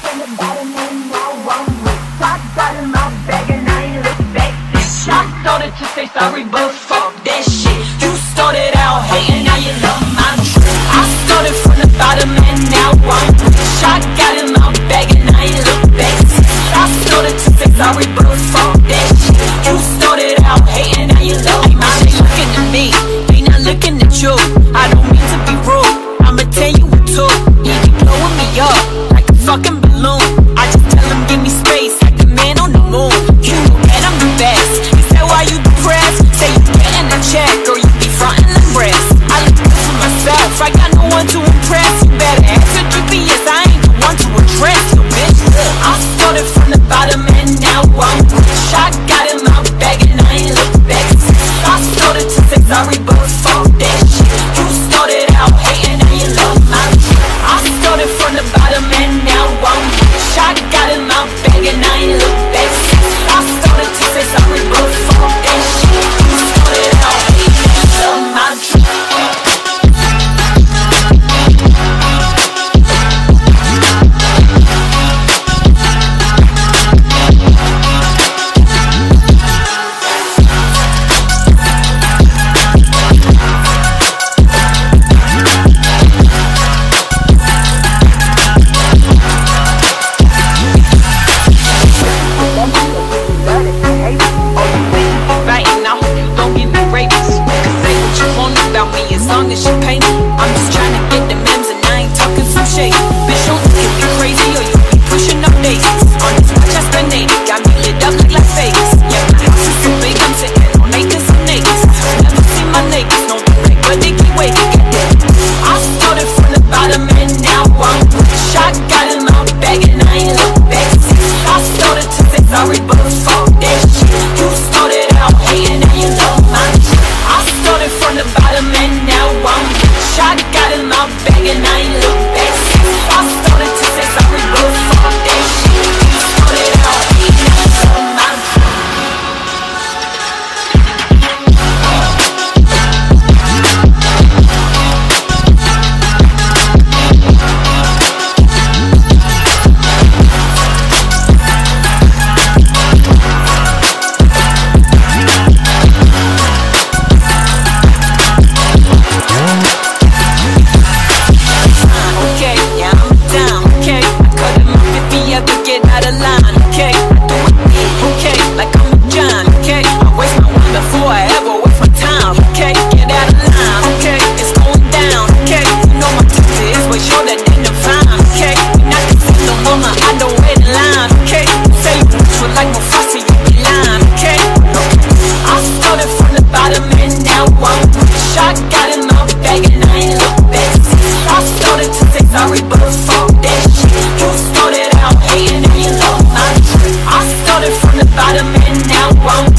from the bottom and now I'm rich. I got in my bag and I ain't look back. I started to say sorry, but fuck that shit. You started out hating, now you love my drip. I started from the bottom and now I'm rich. I got in my bag and I ain't look back. I started to say sorry, but fuck that shit. You started out hating, now you love my at me, not looking at you. on the moon. You know that I'm the best. Is that why you depressed? Say you getting a check or you be frontin' the press. I look good for myself, I got no one to impress. You better answer GPS, I ain't the one to address. So bitch, I started from the bottom and now I'm rich. I got in my bag and I ain't look back. I started to say sorry, but fuck that shit. shake. you okay? I started from the bottom and now I'm rich I got I started to say sorry, but You started out hating and I started from the bottom and now I'm